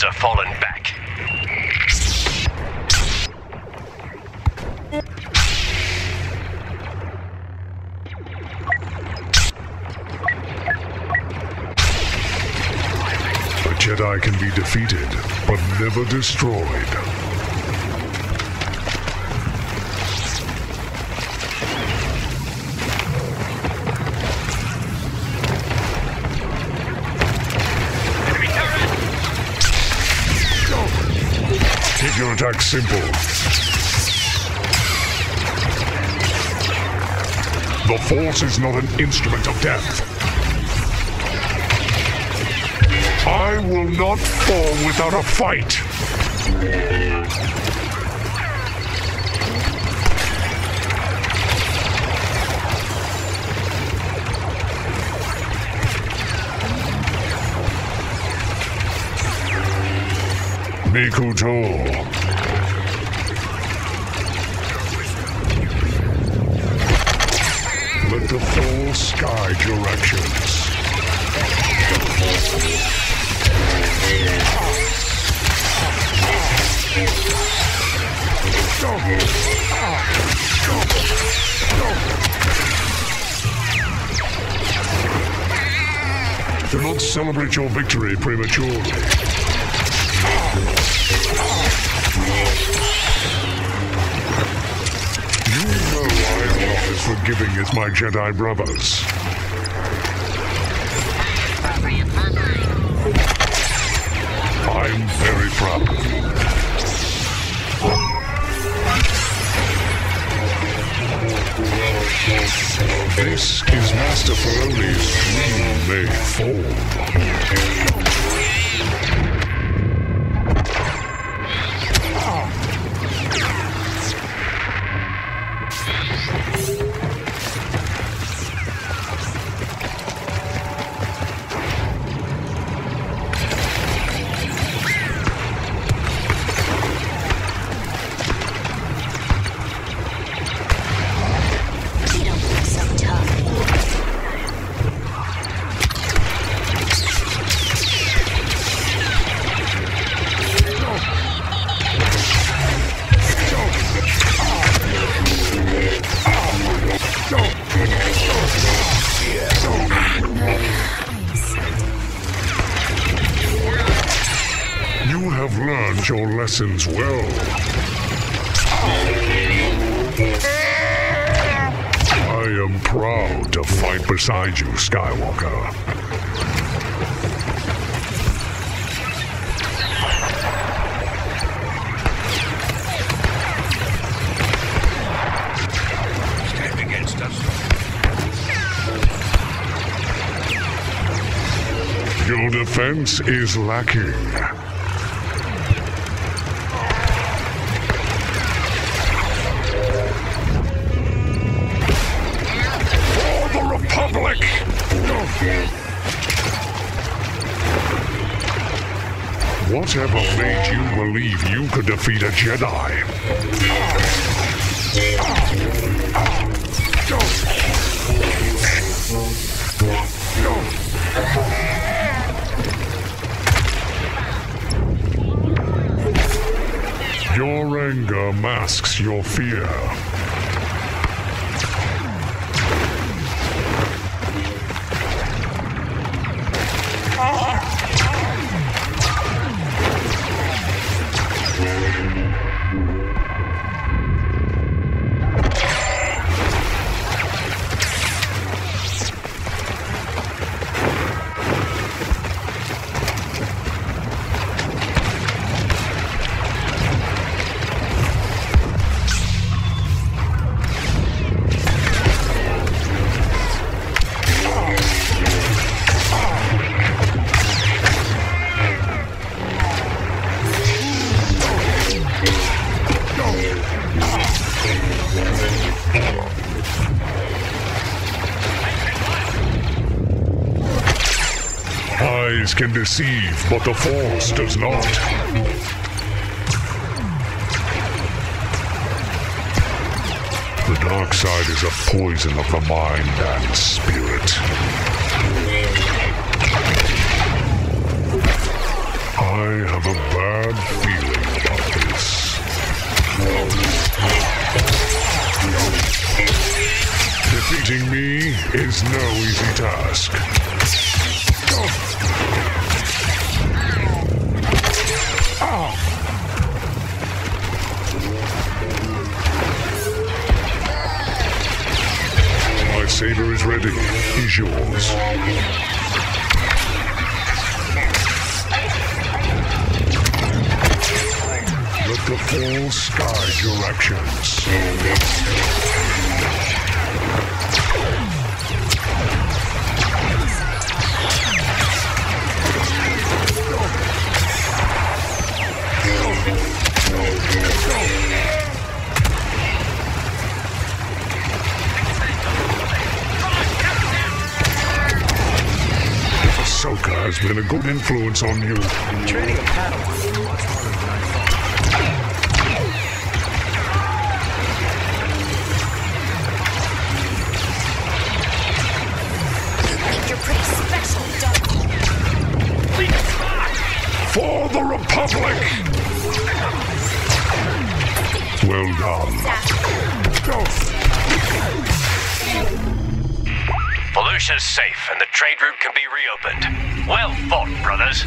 Droids are falling back. A Jedi can be defeated, but never destroyed. Your attack simple. The Force is not an instrument of death. I will not fall without a fight. Mikuto. Let the guide your actions. Do not celebrate your victory prematurely. You know I am not as forgiving as my Jedi brothers. I'm very proud of you. This is Master Faroni's dream made form. Your lessons well. I am proud to fight beside you, Skywalker. Stand against us. Your defense is lacking. Whatever made you believe you could defeat a Jedi? Your anger masks your fear. Eyes can deceive, but the Force does not. The dark side is a poison of the mind and spirit. I have a bad feeling about this. Defeating me is no easy task. My saber is ready. Is yours. Let the Force guide your actions. Has been a good influence on you. Training a Padawan is much harder than I thought. you're pretty special, don't you? For the Republic! Well done. Felucia's safe and the trade route can be reopened. Well fought, brothers.